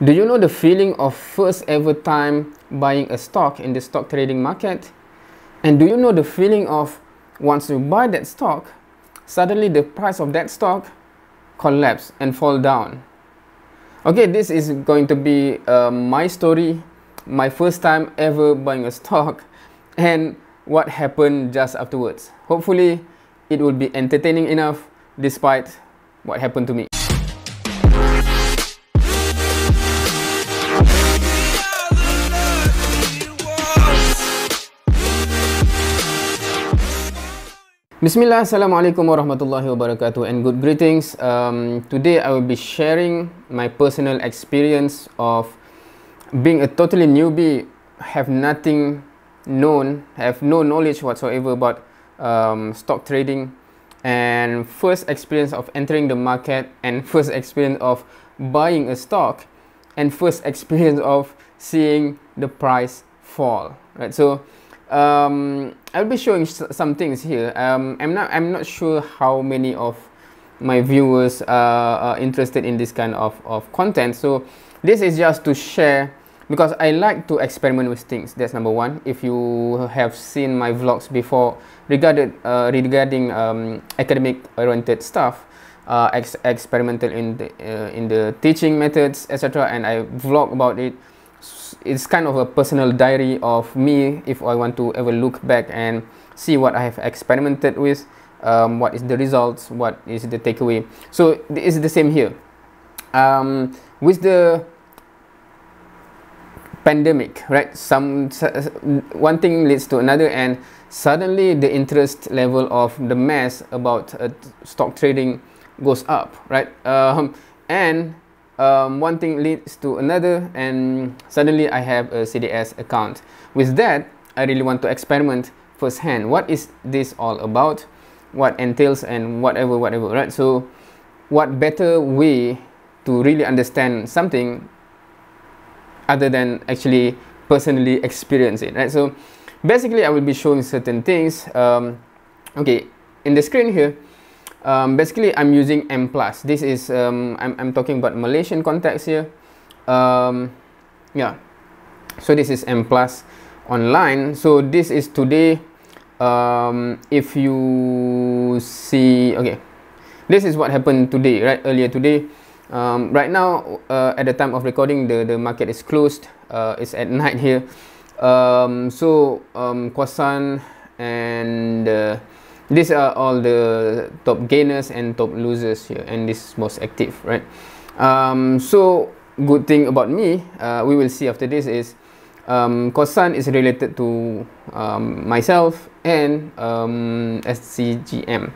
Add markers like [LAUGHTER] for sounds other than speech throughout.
Do you know the feeling of first ever time buying a stock in the stock trading market? And do you know the feeling of once you buy that stock, suddenly the price of that stock collapse and fall down? Okay, this is going to be uh, my story, my first time ever buying a stock [LAUGHS] and what happened just afterwards. Hopefully, it will be entertaining enough despite what happened to me. Bismillah, Assalamualaikum warahmatullahi wabarakatuh and good greetings. Um, today I will be sharing my personal experience of being a totally newbie, have nothing known, have no knowledge whatsoever about um, stock trading and first experience of entering the market and [LAUGHS] first experience of buying a stock and first [LAUGHS] experience of seeing the price fall, right? So um, I'll be showing some things here. Um, I'm not I'm not sure how many of my viewers are, are interested in this kind of, of content. So this is just to share because I like to experiment with things. That's number one. If you have seen my vlogs before regarding uh, regarding um, academic oriented stuff, uh, ex experimental in the uh, in the teaching methods, etc., and I vlog about it it's kind of a personal diary of me if I want to ever look back and see what I have experimented with, um, what is the results, what is the takeaway. So it's the same here. Um, with the pandemic, right? Some one thing leads to another, and suddenly the interest level of the mass about uh, stock trading goes up, right? Um, and um, one thing leads to another and suddenly I have a CDS account. With that, I really want to experiment firsthand. What is this all about? What entails and whatever, whatever, right? So what better way to really understand something other than actually personally experience it, right? So basically I will be showing certain things. Um, okay, in the screen here, um, basically I'm using M plus. This is um, I'm, I'm talking about Malaysian context here. Um, yeah. So this is M plus online. So this is today um, if you see okay. This is what happened today right earlier today. Um, right now uh, at the time of recording the the market is closed. Uh, it's at [LAUGHS] night here. Um, so um, Kossan and uh, these are all the top gainers and top losers here and this is most active right? Um, so good thing about me uh, we will see after this is um, Kossan is related to um, myself and um, SCGM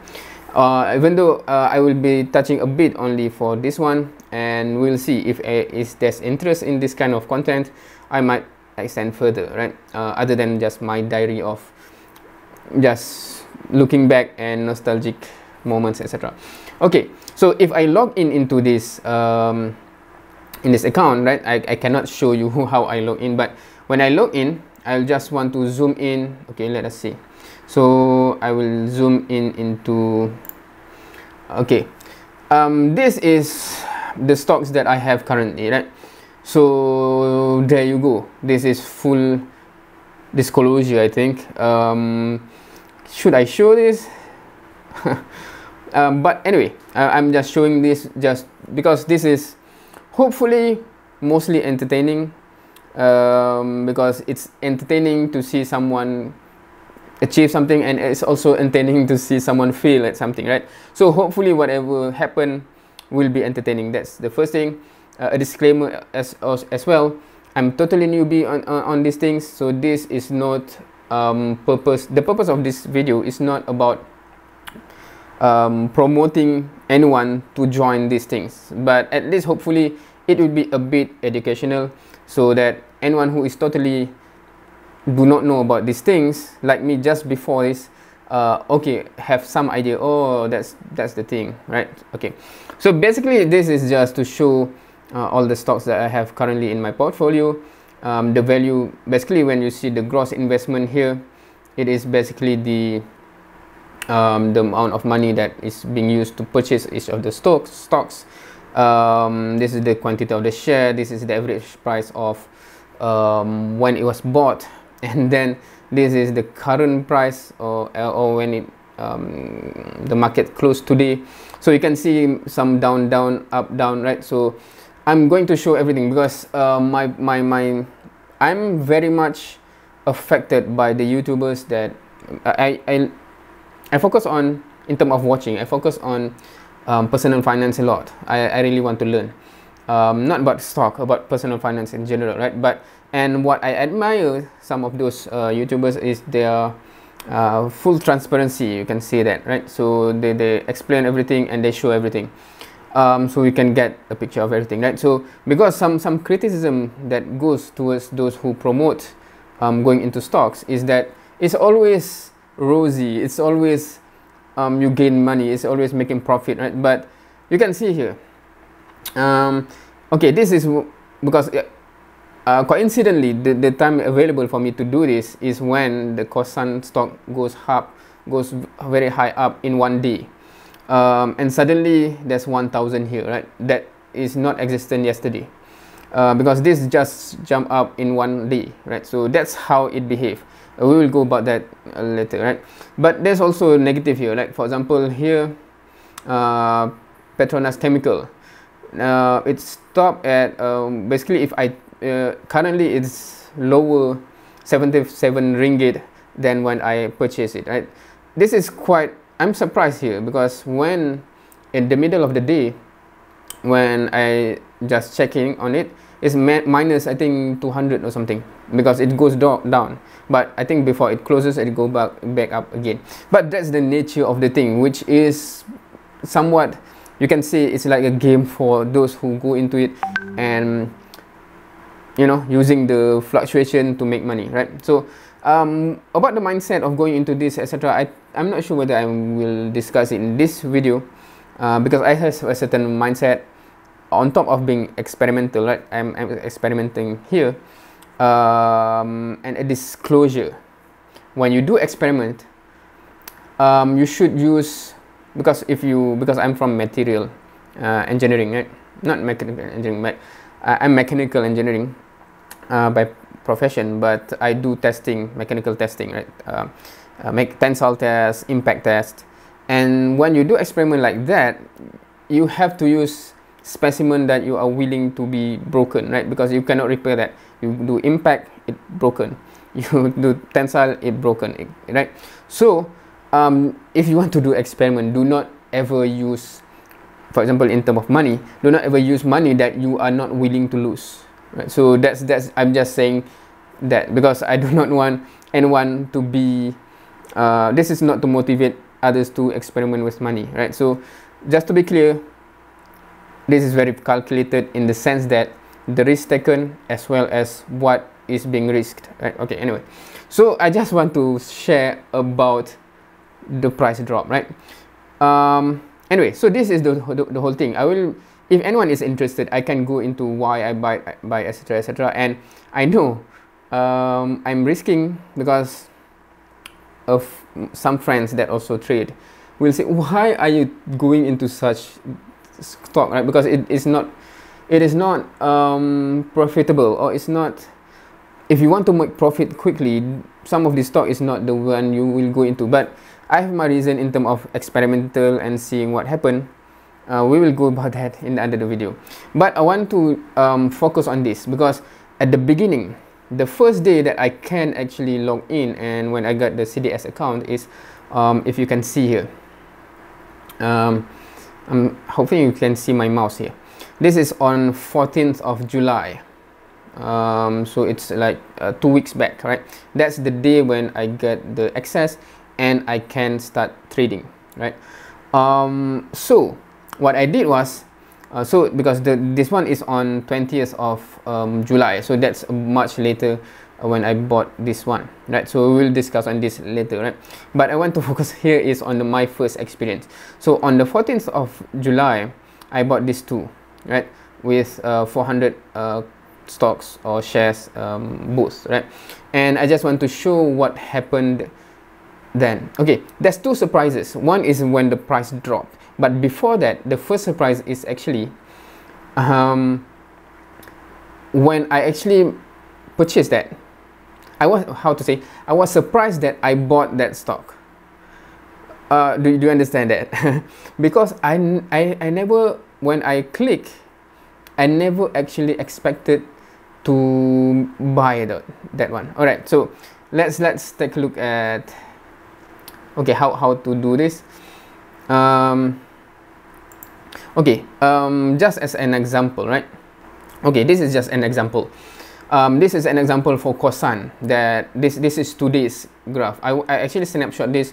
uh, even though uh, I will be touching a bit only for this one and we'll see if uh, is there's interest in this kind of content I might extend further right? Uh, other than just my diary of just looking back and nostalgic moments etc okay so if i log in into this um, in this account right I, I cannot show you [LAUGHS] how i log in but when i log in i'll just want to zoom in. Okay let us see. So i will zoom in into okay. Um, this is the stocks that i have currently right? So there you go. This is full disclosure i think. Um, should I show this? [LAUGHS] um, but anyway, I'm just showing this just because this is hopefully mostly entertaining um, because it's entertaining to see someone achieve something and it's also entertaining to see someone fail at something, right? So hopefully whatever will happen will be entertaining. That's the first thing. Uh, a disclaimer as, as well. I'm totally newbie on, on, on these things, so this is not um, purpose the purpose of this video is not about um, promoting anyone to join these things. But at least hopefully it will be a bit educational so that anyone who is totally do not know about these things like me just before this uh, okay have some idea oh that's that's the thing right? Okay. So basically this is just to show uh, all the stocks that I have currently in my portfolio um, the value basically when you see the gross investment here it is basically the um, the amount of money that is being used to purchase each of the stocks stocks. Um, this is the quantity of the share. This is the average price of um, when it was bought. [LAUGHS] And then this is the current price or, or when it um, the market closed today. So you can see some down down up down right? So I'm going to show everything because uh, my my my I'm very much affected by the YouTubers that I I I focus on in terms of watching I focus on um, personal finance a lot. I, I really want to learn. Um, not about stock about personal finance in general right? But and what I admire some of those uh, YouTubers is their uh, full transparency you can see that right? So they, they explain everything and they show everything um, so we can get a picture of everything right so because some some criticism that goes towards those who promote um, going into stocks is that it's always rosy it's always um, you gain money it's always making profit right but you can see here um, okay this is because uh, coincidentally, the, the time available for me to do this is when the Kossan stock goes up, goes very high up in one day. Um, and suddenly there's 1000 here, right? That is not existent yesterday. Uh, because this just jump up in one day, right? So that's how it behave. Uh, we will go about that uh, later, right? But there's also negative here, like for example here, uh, Petronas Chemical. Uh, it stopped at um, basically if I currently it's lower 77 ringgit than when I purchased it right this is quite I'm surprised here because when in the middle of the day when I just checking on it it's minus I think 200 or something because it goes do down. But I think before it closes it go back back up again. But that's the nature of the thing which is somewhat you can say it's like a game for those who go into it and you know using the fluctuation to make money right? So um, about the mindset of going into this etc I, i'm not sure whether i will discuss it in this video uh, because i have a certain mindset on top of being experimental right? I'm, I'm experimenting here um, and a disclosure. When you do experiment um, you should use because if you because i'm from material uh, engineering right? Not mechanical engineering but uh, i'm mechanical engineering uh, by profession, but I do testing, mechanical testing, right? Uh, uh, make tensile test, impact test, and when you do experiment like that, you have to use specimen that you are willing to be broken, right? Because you cannot repair that. You do impact, it broken. [LAUGHS] You do tensile, it broken, right? So, um, if you want to do experiment, do not ever use, for example, in term of money, do not ever use money that you are not willing to lose right so that's that's i'm just saying that because i do [LAUGHS] not want anyone to be uh, this is not to motivate others to experiment with money right? So just to be clear this is very calculated in the sense that the risk taken as well as what is being risked right? Okay anyway. So i just want to share about the price drop right? Um anyway so this is the, the, the whole thing. I will if anyone is interested, I can go into why I buy, buy etc. etc. And I know um, I'm risking because of some friends that also trade will say, why are you going into such stock, right? Because it is not, it is not um, profitable or it's not. If you want to make profit quickly, some of the stock is not the one you will go into. But I have my reason in terms of experimental and seeing what happened uh, we will go about that in the video. But I want to um, focus on this because at the beginning the first day that I can actually log in and when I got the CDS account is um, if you can see here. Um, I'm hoping you can see my mouse here. This is on 14th of July. Um, so it's like uh, two weeks back right? That's the day when I get the access and I can start trading right? Um, so what I did was uh, so because the this one is on 20th of um, July so that's much later uh, when I bought this one right? So we will discuss on this later right? But I want to [LAUGHS] focus here is on the, my first experience. So on the 14th of July I bought this two right? With uh, 400 uh, stocks or shares um, both right? And I just want to show what happened then. Okay there's two surprises. One is when the price dropped but before that the first surprise is actually um, when I actually purchased that, I was how to say I was surprised that I bought that stock. Uh, do, do you understand that? [LAUGHS] because I, I, I never when I click, I never actually expected to buy that, that one. All right, so let's let's take a look at okay how how to do this. Um, okay, um, just as an example, right? Okay, this is just an example. Um, this is an example for Kossan that this this is today's graph. I, I actually snapshot this.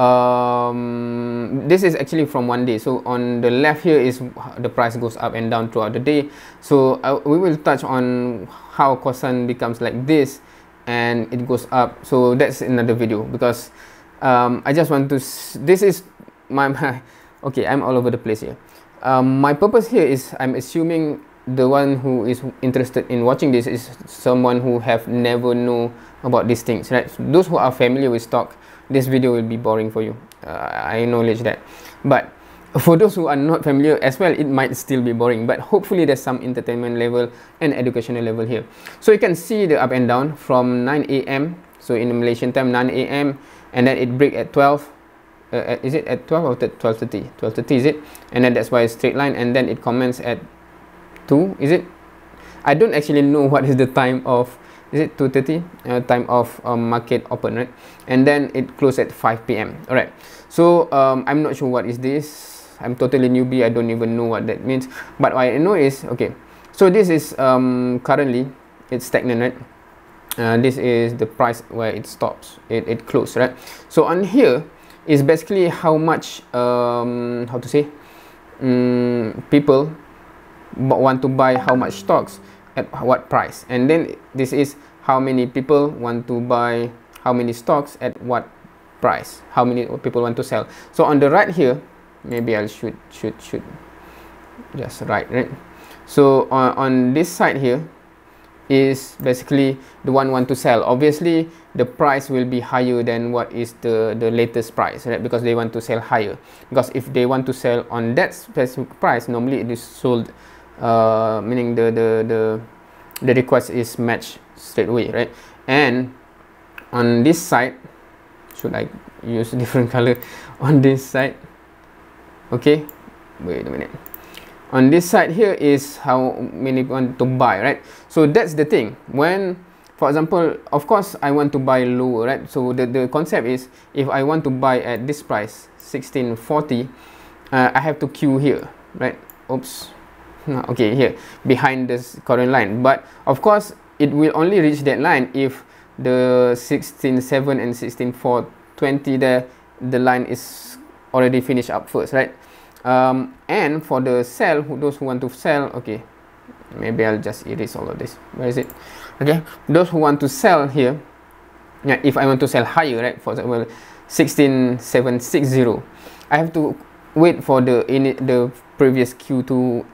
Um, this is actually from one day. So on the left here is the price goes up and down throughout the day. So uh, we will touch on how Kossan becomes like this and it goes up. So that's another video because um, I just want to. this is my, my [LAUGHS] okay. I'm all over the place here. Um, my purpose here is I'm assuming the one who is interested in watching this is someone who have never know about these things right? So those who are familiar with stock this video will be boring for you. Uh, i acknowledge that. But for those who are not familiar as well it might still be boring. But hopefully there's some entertainment level and educational level here. So you can see the up and down from 9 a.m so in malaysian time 9 a.m and then it break at 12 uh, is it at 12 or 12.30 12.30 is it? And then that's why it's straight line and then it comments at 2 is it? I don't actually know what is the time of is it 2.30 uh, time of um, market open right? And then it closed at 5 p.m all right so um, i'm not sure what is this. I'm totally newbie i don't even know what that means. But what i know is okay so this is um, currently it's stagnant right? Uh, this is the price where it stops it, it closed right? So on here is basically how much um, how to say um, people want to buy how much stocks at what price. And then this is how many people want to buy how many stocks at what price how many people want to sell. So on the right here maybe i'll should should should just right right? So on, on this side here is basically the one want to sell. Obviously the price will be higher than what is the the latest price right? Because they want to sell higher. Because if they want to sell on that specific price normally it is sold uh, meaning the, the the the request is matched straight away right? And on this side should I use [LAUGHS] different color? On this side okay? Wait a minute. On this side here is how many want to buy right? So that's the thing. When for example of course I want to buy lower right? So the, the concept is if I want to buy at this price 1640 uh, I have to queue here right? Oops. [LAUGHS] Okay here behind this current line. But of course it will only reach that line if the 16.7 and 16.420 there the line is already finished up first right? Um, and for the sell those who want to sell okay maybe I'll just erase all of this. Where is it? Okay. Those who want to sell here yeah if I want to sell higher right for example 16760 I have to wait for the in the previous Q2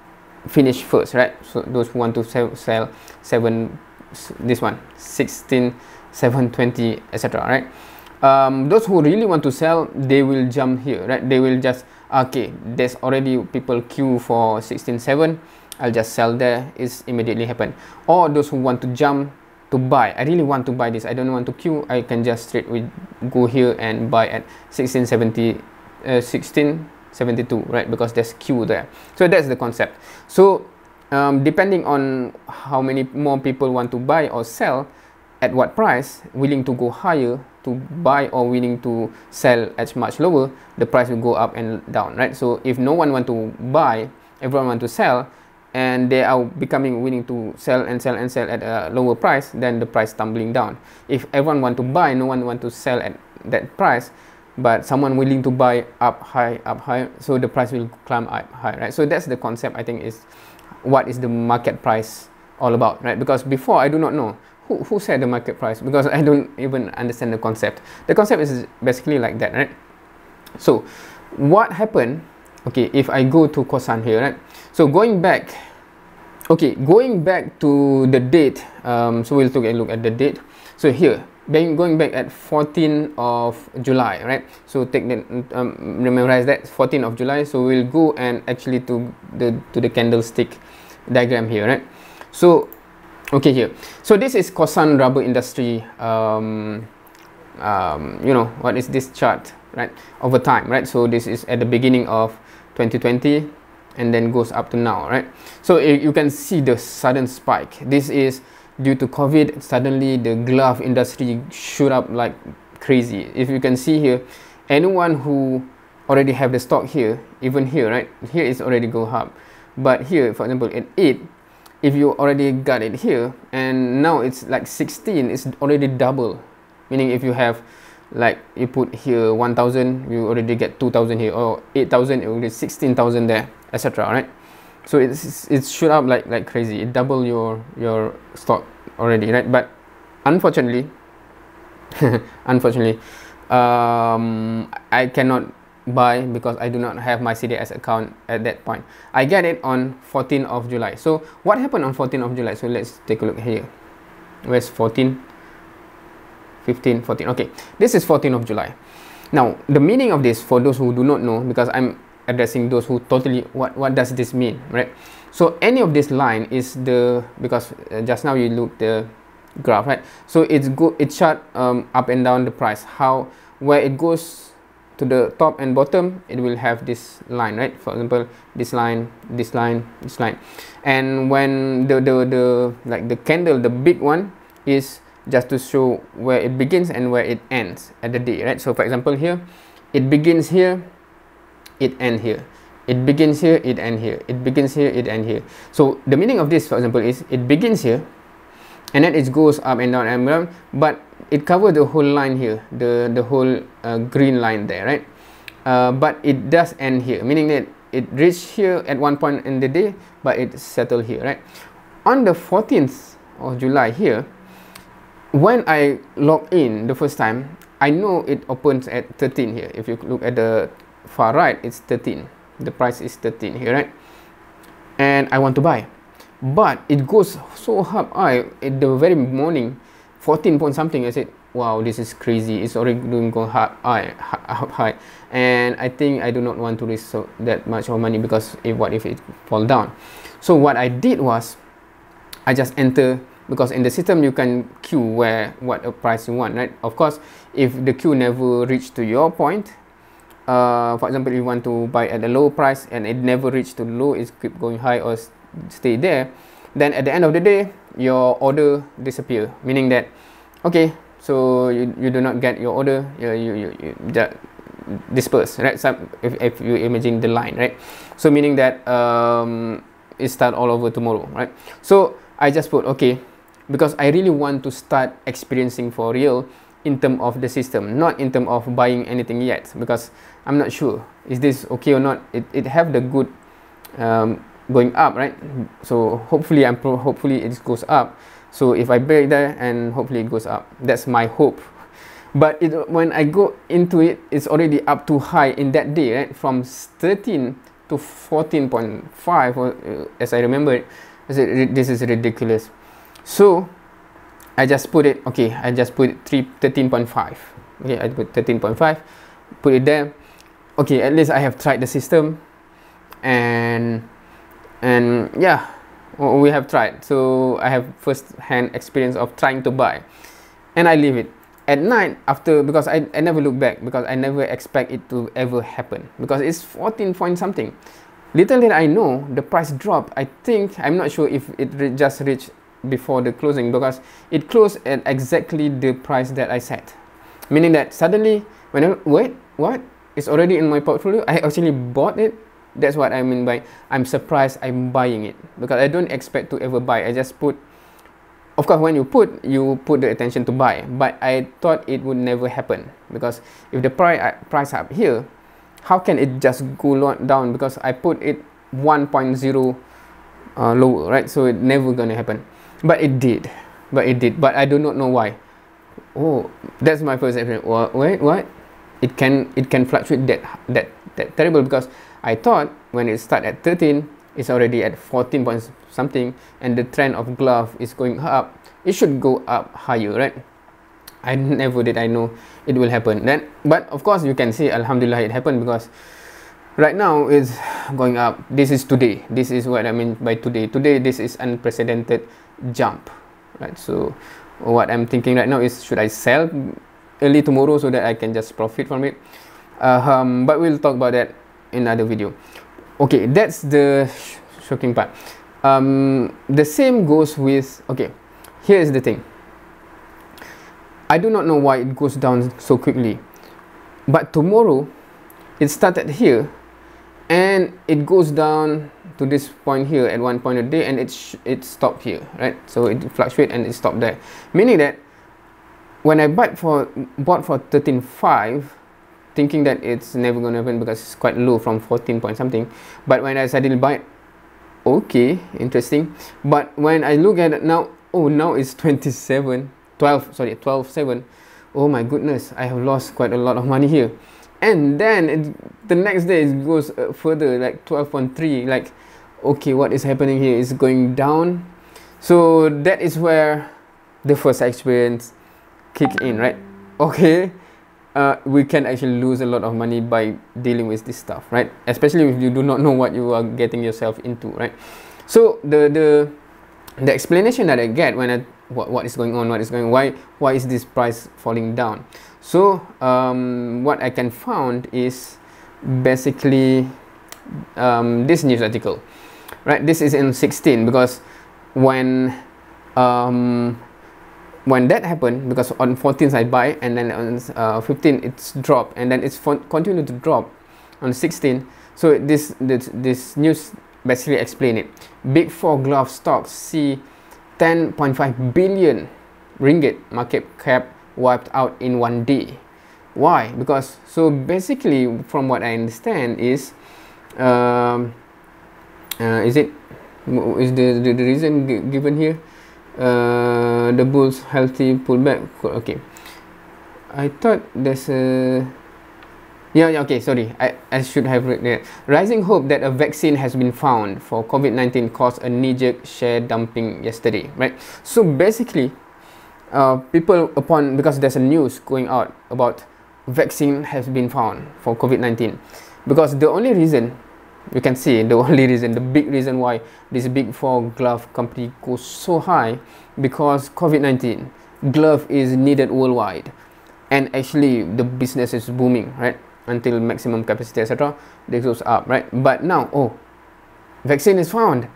finish first right? So those who want to sell, sell 7 this one 16 720 etc right? Um, those who really want to sell they will jump here right? They will just okay there's already people queue for 16.7 I'll just sell there it's immediately happen. Or those who want to jump to buy I really want to buy this. I don't want to queue. I can just straight with go here and buy at 1670 uh, 16 72 right? Because there's queue there. So that's the concept. So um, depending on how many more people want to buy or sell at what price willing to go higher to buy or willing to sell at much lower the price will go up and down right? So if no one want to buy everyone want to sell and they are becoming willing to sell and sell and sell at a lower price then the price tumbling down. If everyone want to buy no one want to sell at that price but someone willing to buy up high up high so the price will climb up high right? So that's the concept i think is what is the market price all about right? Because before i do not know. Who, who said the market price? Because i don't even understand the concept. The concept is basically like that right? So what happened okay if i go to kossan here right so going back okay going back to the date um, so we'll take a look at the date. So here going back at 14 of July, right? So take that, um, memorize that 14 of July. So we'll go and actually to the to the candlestick diagram here right? So okay here. So this is Kossan rubber industry um, um, you know what is this chart right over time right? So this is at the beginning of 2020 and then goes up to now right? So you can see the sudden spike. This is due to covid. Suddenly the glove industry shoot up like crazy. If you can see here anyone who already have the stock here even here right? Here is already go up. But here for example at 8 if you already got it here and now it's like 16 it's already double. Meaning if you have like you put here 1000 you already get 2000 here or 8000 it will be 16000 there etc right? So it's it's shoot up like like crazy. It double your your stock already right? But unfortunately [LAUGHS] unfortunately um, I cannot buy because I do not have my CDS account at that point. I get it on 14th of July. So what happened on 14th of July? So let's take a look here. Where's 14 15 14 okay this is 14th of July. Now the meaning of this for those who do not know because I'm addressing those who totally what what does this mean right? So any of this line is the because uh, just now you look the graph right? So it's go it chart um, up and down the price. How where it goes to the top and bottom it will have this line right? For example this line this line this line. And when the the, the like the candle the big one is just to show where it begins and where it ends at the day right? So for example here it begins here it end here. It begins here it end here. It begins here it end here. So the meaning of this for example is it begins here and then it goes up and down and down but it covers the whole line here the the whole uh, green line there right? Uh, but it does end here meaning that it reached here at one point in the day but it settled here right? On the 14th of July here when I log in the first time I know it opens at 13 here if you look at the far right it's 13 the price is 13 here right? And I want to buy. But it goes so up high at the very morning 14 point something I said wow this is crazy. It's already doing go up high high. And I think I do not want to risk so that much of money because if what if it fall down? So what I did was I just enter because in the system you can queue where what a price you want right? Of course if the queue never reach to your point uh, for example, if you want to buy at a low price and it never reach to low, it keep going high or stay there, then at the end of the day, your order disappear. Meaning that, okay, so you, you do not get your order, you, you, you, you just disperse, right? So if, if you imagine the line, right? So meaning that um, it start all over tomorrow, right? So I just put, okay, because I really want to start experiencing for real in term of the system, not in term of buying anything yet, because I'm not sure is this okay or not. It, it have the good um, going up, right? So hopefully I'm hopefully it goes up. So if I buy there and hopefully it goes up, that's my hope. But it, when I go into it, it's already up too high in that day, right? From 13 to 14.5, or, uh, as I remember, this is ridiculous. So I just put it, okay, I just put 3, 13.5. Okay, I put 13.5, put it there. Okay, at least I have tried the system. And, and yeah, we have tried. So I have first hand experience of trying to buy. And I leave it. At night, after, because I, I never look back, because I never expect it to ever happen. Because it's 14 point something. Little did I know, the price dropped. I think, I'm not sure if it just reached before the closing because it closed at exactly the price that I set. Meaning that suddenly, when I wait, what? It's already in my portfolio. I actually bought it. That's what I mean by I'm surprised I'm buying it because I don't expect to ever buy. I just put. Of course, when you put, you put the attention to buy. But I thought it would never happen because if the price uh, price up here, how can it just go down? Because I put it 1.0 uh, lower, right? So it never gonna happen. But it did. But it did. But I do not know why. Oh, that's my first experience. Wait, what? It can it can fluctuate that that that terrible because I thought when it start at 13, it's already at 14 points something, and the trend of glove is going up. It should go up higher, right? I never did I know it will happen. Then, but of course you can see Alhamdulillah it happened because right now it's going up. This is today. This is what i mean by today. Today this is unprecedented jump right? So what i'm thinking right now is should i sell early tomorrow so that i can just profit from it? Uh, um, but we'll talk about that in another video. Okay that's the sh shocking part. Um, the same goes with okay here is the thing. I do not know why it goes down so quickly but tomorrow it started here and it goes down to this point here at one point a day and it it stopped here right? So it fluctuate and it stopped there. Meaning that when I bought for bought for 13.5 thinking that it's never gonna happen because it's quite low from 14 point something. But when I suddenly buy okay interesting. But when I look at it now oh now it's 27 12 sorry 12 7 oh my goodness I have lost quite a lot of money here. And then it, the next day it goes uh, further like 12.3 like okay what is happening here is going down. So that is where the first experience kick in right? Okay uh, we can actually lose a lot of money by dealing with this stuff right? Especially if you do not know what you are getting yourself into right? So the the the explanation that i get when i what, what is going on what is going why why is this price falling down? So um, what I can found is basically um, this news article, right? This is in 16 because when um, when that happened, because on 14th I buy and then on uh, 15 it's dropped and then it's continued to drop on 16. So this this, this news basically explain it. Big four glove stocks see 10.5 billion ringgit market cap wiped out in one day. Why? Because so basically, from what I understand, is um, uh, is it is the, the, the reason given here uh, the bulls healthy pullback? Okay, I thought there's a yeah, yeah okay sorry I, I should have read that rising hope that a vaccine has been found for covid-19 caused a knee-jerk share dumping yesterday right so basically uh, people upon because there's a news going out about vaccine has been found for COVID-19 because the only reason you can see the [LAUGHS] only reason the big reason why this big four glove company goes so high because COVID-19 glove is needed worldwide. And actually the business is booming right? Until maximum capacity etc this goes up right? But now oh vaccine is found.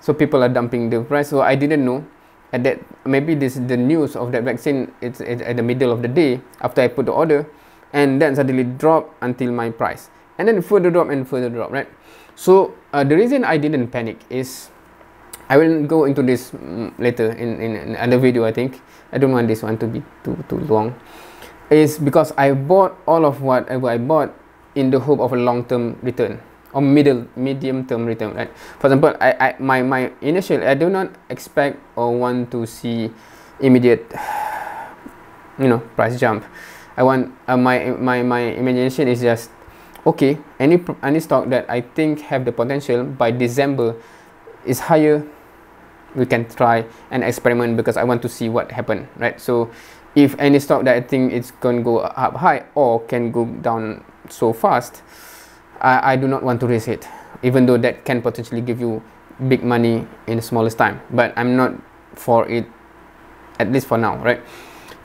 So people are dumping the price. So i didn't know at that maybe this the news of that vaccine. It's, it's at the middle of the day after I put the order and then suddenly drop until my price. And then further drop and further drop right? So uh, the reason I didn't panic is I will go into this um, later in, in another video I think. I don't want this one to be too too long. Is because I bought all of whatever I bought in the hope of a long-term return or middle medium term return right? For example I, I my my initial I do not expect or want to see immediate [SIGHS] you know price jump I want uh, my my my imagination is just okay any any stock that I think have the potential by December is higher we can try and experiment because I want to see what happen right? So if any stock that I think it's going to go up high or can go down so fast I, I do not want to risk it even though that can potentially give you big money in the smallest time. But I'm not for it at least for now right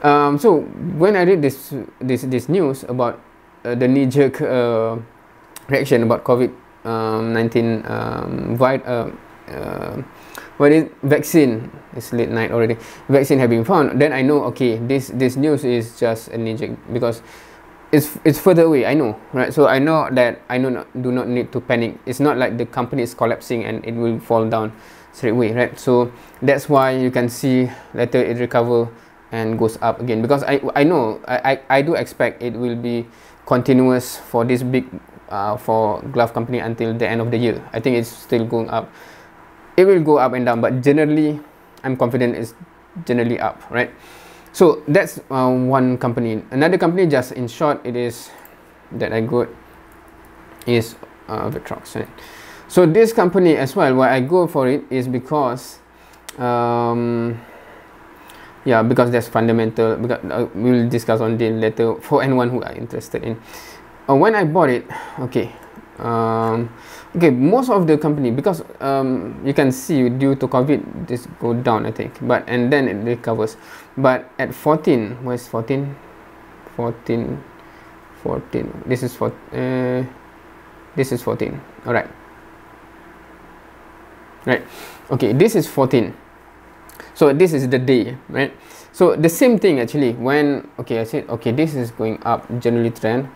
um, so when I read this this this news about uh, the knee-jerk uh, reaction about COVID um, 19 um, uh, uh, what is vaccine. It's late night already. Vaccine have been found. Then I know okay this this news is just a knee-jerk because it's it's further away. I know right? So i know that i know not, do not need to panic. It's not like the company is collapsing and it will fall down straight away right? So that's why you can see later it recover and goes up again. Because i i know i i, I do expect it will be continuous for this big uh, for glove company until the end of the year. I think it's still going up. It will go up and down but generally i'm confident it's generally up right? So that's uh, one company. Another company just in short it is that i got is uh, ViTrox right? so this company as well why i go for it is because um, yeah because that's fundamental because uh, we'll discuss on the later for anyone who are interested in uh, when i bought it okay um, okay most of the company because um, you can see due to covid this go down i think but and then it recovers. But at 14 where's 14 14 14 this is for uh, this is 14 all right right okay this is 14 so this is the day right? So the same thing actually when okay i said okay this is going up generally trend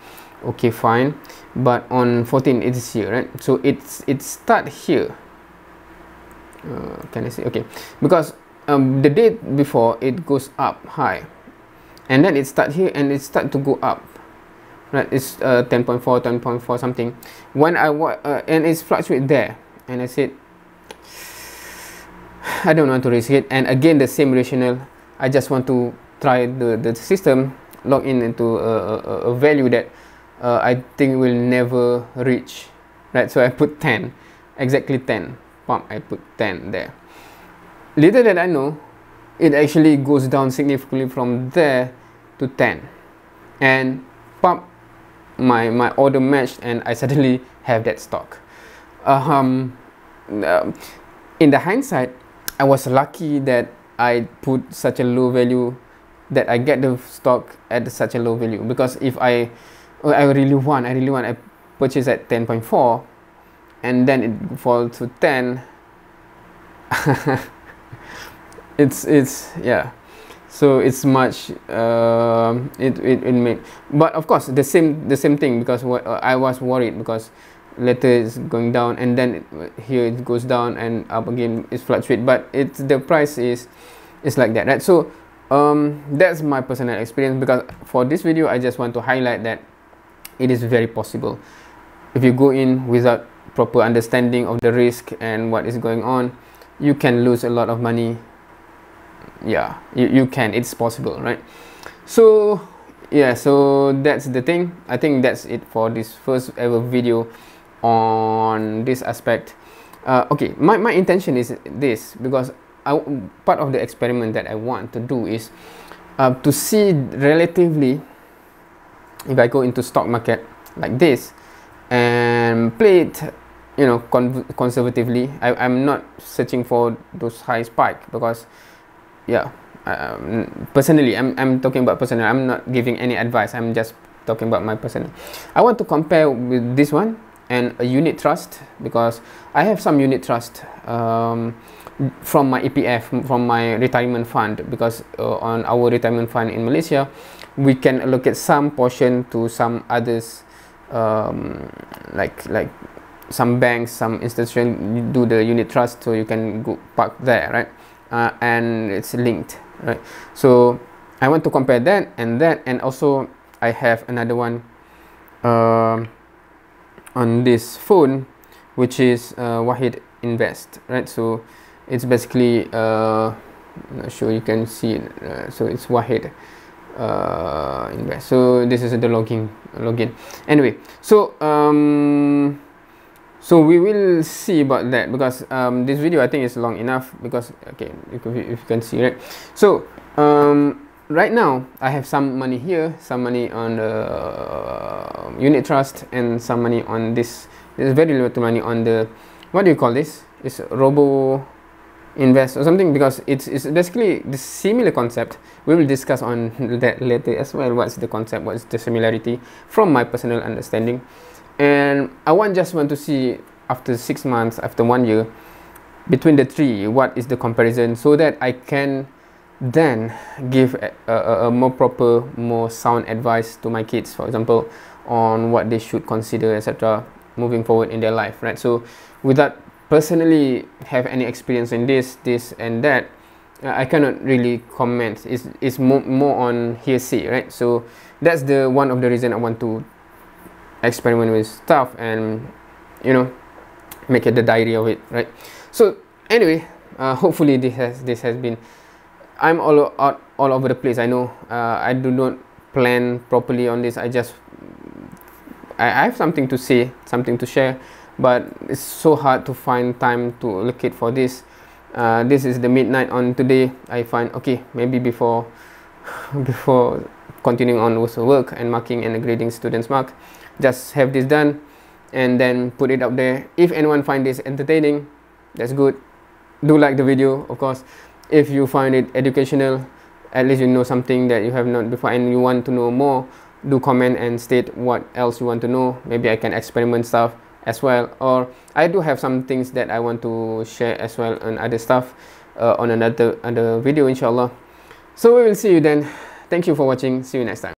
okay fine. But on 14 it is here right? So it's it start here. Uh, can I say okay. Because um, the day before it goes up high. And then it start here and it start to go up. Right it's uh, 10.4 10.4 something. When I uh, and it's fluctuate there. And I said I don't want to risk it. And again the same rationale. I just want to try the, the system log in into a, a, a value that uh, I think will never reach right? So I put 10 exactly 10 pump I put 10 there. Little that I know it actually goes down significantly from there to 10 and pump my my order matched and I [LAUGHS] suddenly have that stock. Um, uh, in the hindsight I was lucky that I put such a low value that I get the stock at such a low value. Because if I oh, I really want, I really want, I purchase at 10.4 and then it fall to 10 [LAUGHS] it's it's yeah. So it's much uh, it, it, it made but of course the same the same thing because what uh, I was worried because later is going down and then here it goes down and up again it's fluctuate but it's the price is is like that right? So um, that's my personal experience because for this video I just want to highlight that it is very possible. If you go in without proper understanding of the risk and what is going on you can lose a lot of money. Yeah you, you can it's possible right? So yeah so that's the thing. I think that's it for this first ever video on this aspect. Uh, okay my, my intention is this because I, part of the experiment that i want to do is uh, to see relatively if I go into stock market like this and play it you know con conservatively. I, I'm not searching for those high spike because yeah um, personally I'm, I'm talking about personal. I'm not giving any advice. I'm just talking about my personal. I want to compare with this one and a unit trust because I have some unit trust um, from my EPF from my retirement fund because uh, on our retirement fund in Malaysia we can allocate some portion to some others um, like like some banks some institution do the unit trust so you can go park there right? Uh, and it's linked right? So I want to compare that and that and also I have another one uh, on this phone which is uh, Wahid Invest right? So it's basically uh, I'm not sure you can see it uh, so it's Wahid uh, invest. So this is the login login. Anyway so um, so we will see about that because um, this video I think is long enough because okay if you can see right? So um, right now I have some money here some money on the uh, unit trust and some money on this there's very little money on the what do you call this? It's robo invest or something because it's, it's basically the similar concept. We will discuss on [LAUGHS] that later as well what's the concept what's the similarity from my personal understanding. And i want just want to see after six months after one year between the three what is the comparison so that i can then give a, a, a more proper more sound advice to my kids for example on what they should consider etc moving forward in their life right so without personally have any experience in this, this and that, uh, I cannot really comment. It's, it's more, more on hearsay, right? So that's the one of the reason I want to experiment with stuff and you know make it the diary of it, right? So anyway, uh, hopefully this has this has been. I'm all out all over the place. I know uh, I do not plan properly on this. I just I, I have something to say, something to share but it's so hard to find time to allocate for this. Uh, this is the midnight on today. I find okay maybe before [LAUGHS] before continuing on with work and marking and grading students mark just have this done and then put it up there. If anyone find this entertaining that's good. Do like the video of course if you find it educational at least you know something that you have not before and you want to know more do comment and state what else you want to know. Maybe i can experiment stuff as well. Or i do have some things that i want to share as well and other stuff uh, on another other video inshallah. So we will see you then. Thank you for watching. See you next time